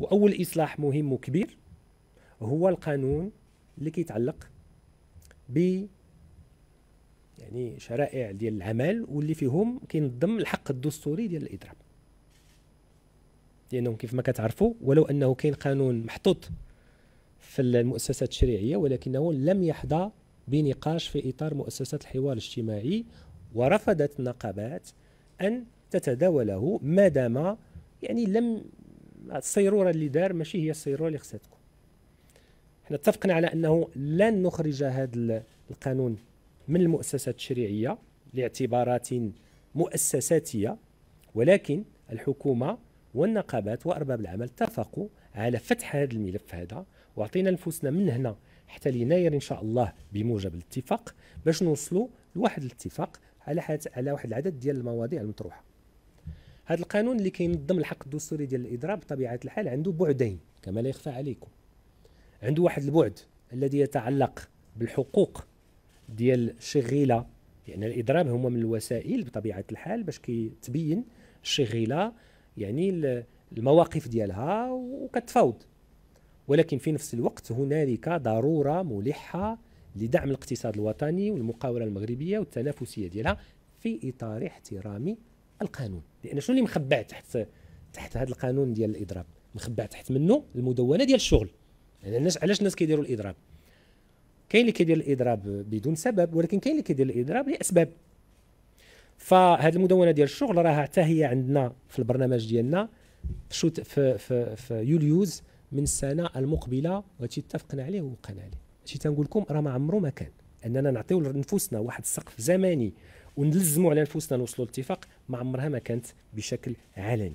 وأول إصلاح مهم وكبير هو القانون اللي كيتعلق ب يعني شرائع ديال العمل واللي فيهم كينظم الحق الدستوري ديال الإضراب. لأنهم كيف ما كتعرفوا ولو أنه كاين قانون محطوط في المؤسسات التشريعيه ولكنه لم يحظى بنقاش في إطار مؤسسات الحوار الاجتماعي ورفضت النقابات أن تتداوله ما دام يعني لم الصيروره اللي دار ماشي هي الصيروره اللي خصها تكون إحنا اتفقنا على أنه لن نخرج هذا القانون من المؤسسات التشريعيه لاعتبارات مؤسساتية ولكن الحكومة والنقابات وأرباب العمل اتفقوا على فتح هذا الملف هذا وأعطينا نفوسنا من هنا حتى ليناير إن شاء الله بموجب الاتفاق باش نوصلوا لواحد الاتفاق على على واحد العدد ديال المواضيع المطروحة. هذا القانون اللي كينظم الحق الدستوري ديال الاضراب بطبيعة الحال عنده بعدين كما لا يخفى عليكم. عنده واحد البعد الذي يتعلق بالحقوق ديال الشغيله يعني الاضراب هما من الوسائل بطبيعة الحال باش كيتبين الشغيله يعني المواقف ديالها وكتفاوض. ولكن في نفس الوقت هنالك ضرورة ملحة لدعم الاقتصاد الوطني والمقاولة المغربية والتنافسية ديالها في إطار احترام القانون لأن شنو اللي مخبع تحت تحت هذا القانون ديال الإضراب؟ مخبع تحت منه المدونة ديال الشغل. يعني الناس علاش الناس كيديروا الإضراب؟ كاين اللي كيدير الإضراب بدون سبب ولكن كاين اللي كيدير الإضراب لأسباب. فهذه المدونة ديال الشغل راها حتى هي عندنا في البرنامج ديالنا في في في, في يوليوز من السنة المقبلة وهادشي اتفقنا عليه ووقعنا عليه. هادشي تنقول لكم راه ما عمرو ما كان. اننا نعطيو لنفوسنا واحد السقف زمني ونلزموا على نفوسنا نوصلوا لاتفاق ما عمرها ما كانت بشكل علني.